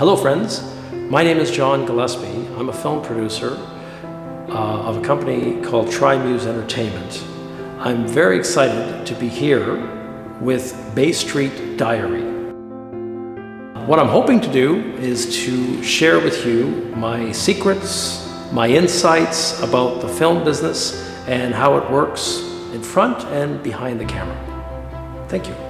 Hello friends, my name is John Gillespie. I'm a film producer uh, of a company called Tri Muse Entertainment. I'm very excited to be here with Bay Street Diary. What I'm hoping to do is to share with you my secrets, my insights about the film business and how it works in front and behind the camera. Thank you.